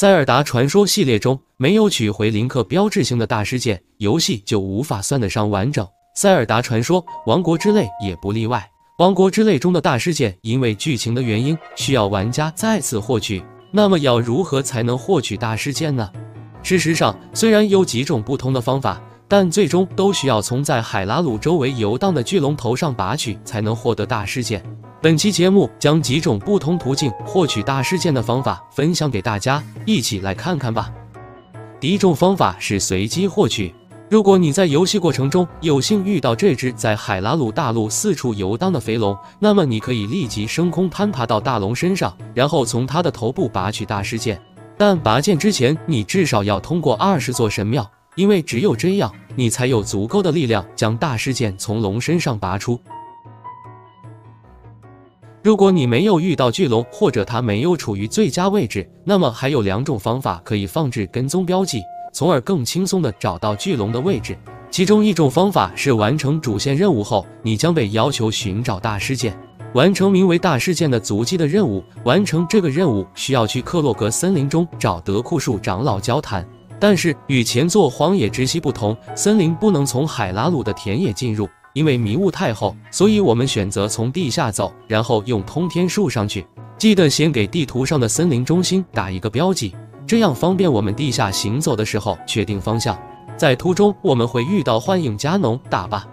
塞尔达传说系列中没有取回林克标志性的大事件，游戏就无法算得上完整。塞尔达传说王国之泪也不例外。王国之泪中的大事件，因为剧情的原因，需要玩家再次获取。那么要如何才能获取大事件呢？事实上，虽然有几种不同的方法，但最终都需要从在海拉鲁周围游荡的巨龙头上拔取，才能获得大事件。本期节目将几种不同途径获取大事件的方法分享给大家，一起来看看吧。第一种方法是随机获取。如果你在游戏过程中有幸遇到这只在海拉鲁大陆四处游荡的肥龙，那么你可以立即升空攀爬到大龙身上，然后从它的头部拔取大事件。但拔剑之前，你至少要通过二十座神庙，因为只有这样，你才有足够的力量将大事件从龙身上拔出。如果你没有遇到巨龙，或者它没有处于最佳位置，那么还有两种方法可以放置跟踪标记。从而更轻松地找到巨龙的位置。其中一种方法是完成主线任务后，你将被要求寻找大事件，完成名为大事件的足迹的任务。完成这个任务需要去克洛格森林中找德库树长老交谈。但是与前作荒野之息不同，森林不能从海拉鲁的田野进入，因为迷雾太厚。所以我们选择从地下走，然后用通天术上去。记得先给地图上的森林中心打一个标记。这样方便我们地下行走的时候确定方向。在途中我们会遇到幻影加农，打吧。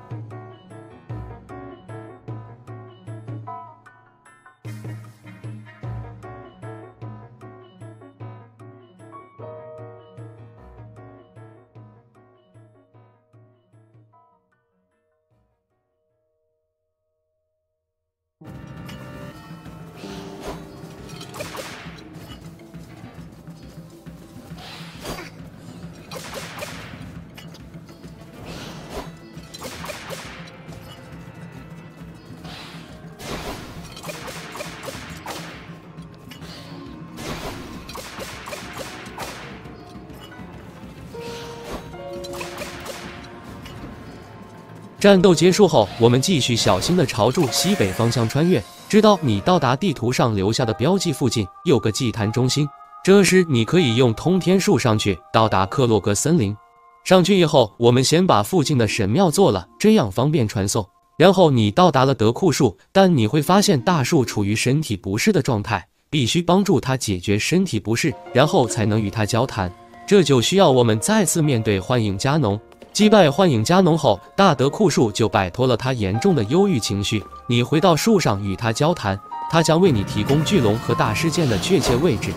战斗结束后，我们继续小心地朝住西北方向穿越，直到你到达地图上留下的标记附近有个祭坛中心。这时，你可以用通天术上去到达克洛格森林。上去以后，我们先把附近的神庙做了，这样方便传送。然后你到达了德库树，但你会发现大树处于身体不适的状态，必须帮助他解决身体不适，然后才能与他交谈。这就需要我们再次面对幻影加农。击败幻影加农后，大德库树就摆脱了他严重的忧郁情绪。你回到树上与他交谈，他将为你提供巨龙和大师剑的确切位置。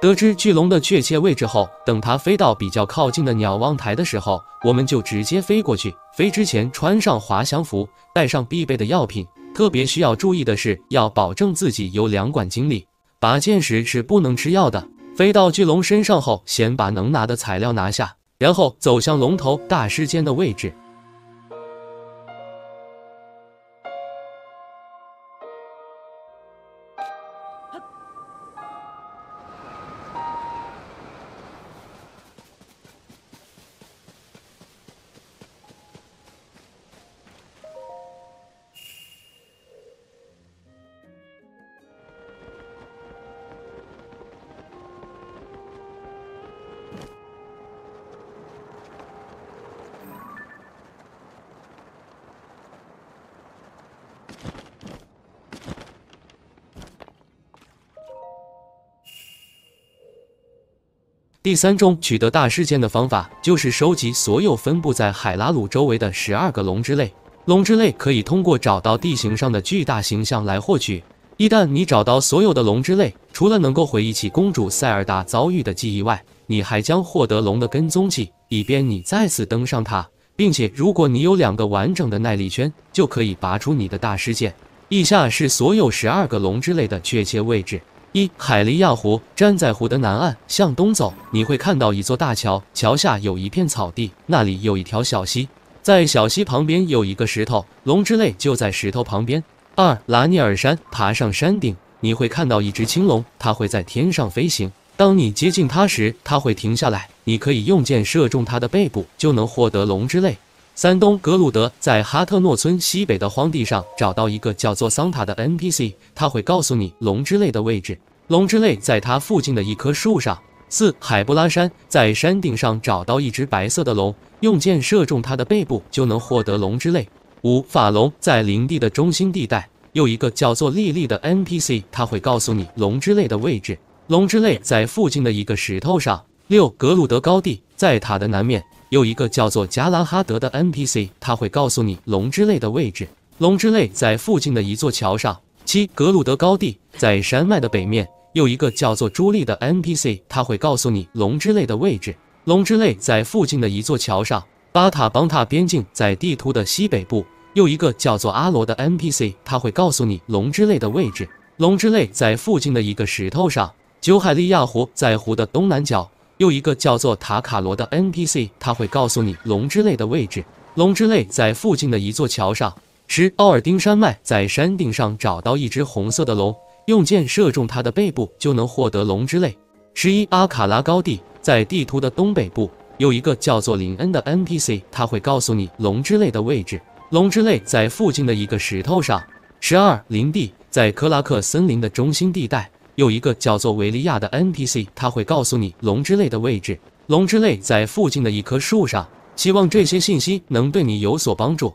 得知巨龙的确切位置后，等它飞到比较靠近的鸟望台的时候，我们就直接飞过去。飞之前穿上滑翔服，带上必备的药品。特别需要注意的是，要保证自己有两管精力。拔剑时是不能吃药的。飞到巨龙身上后，先把能拿的材料拿下，然后走向龙头大师间的位置。第三种取得大事件的方法，就是收集所有分布在海拉鲁周围的十二个龙之泪。龙之泪可以通过找到地形上的巨大形象来获取。一旦你找到所有的龙之泪，除了能够回忆起公主塞尔达遭遇的记忆外，你还将获得龙的跟踪器，以便你再次登上它。并且，如果你有两个完整的耐力圈，就可以拔出你的大事件。以下是所有十二个龙之泪的确切位置。一海利亚湖，站在湖的南岸，向东走，你会看到一座大桥，桥下有一片草地，那里有一条小溪，在小溪旁边有一个石头，龙之泪就在石头旁边。二、拉涅尔山，爬上山顶，你会看到一只青龙，它会在天上飞行。当你接近它时，它会停下来，你可以用箭射中它的背部，就能获得龙之泪。三、东格鲁德在哈特诺村西北的荒地上找到一个叫做桑塔的 NPC，他会告诉你龙之泪的位置。龙之泪在它附近的一棵树上。四、海布拉山，在山顶上找到一只白色的龙，用箭射中它的背部，就能获得龙之泪。五、法龙在林地的中心地带有一个叫做莉莉的 NPC，他会告诉你龙之泪的位置。龙之泪在附近的一个石头上。六、格鲁德高地在塔的南面有一个叫做加兰哈德的 NPC，他会告诉你龙之泪的位置。龙之泪在附近的一座桥上。七、格鲁德高地在山脉的北面有一个叫做朱莉的 NPC，他会告诉你龙之泪的位置。龙之泪在附近的一座桥上。巴塔邦塔边境在地图的西北部有一个叫做阿罗的 NPC，他会告诉你龙之泪的位置。龙之泪在附近的一个石头上。九海利亚湖在湖的东南角有一个叫做塔卡罗的 NPC，他会告诉你龙之泪的位置。龙之泪在附近的一座桥上。十奥尔丁山脉在山顶上找到一只红色的龙，用箭射中它的背部就能获得龙之泪。十一阿卡拉高地在地图的东北部。有一个叫做林恩的 NPC，他会告诉你龙之泪的位置。龙之泪在附近的一个石头上。十二林地在克拉克森林的中心地带，有一个叫做维利亚的 NPC，他会告诉你龙之泪的位置。龙之泪在附近的一棵树上。希望这些信息能对你有所帮助。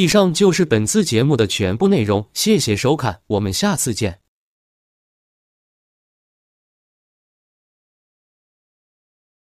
以上就是本次节目的全部内容，谢谢收看，我们下次见。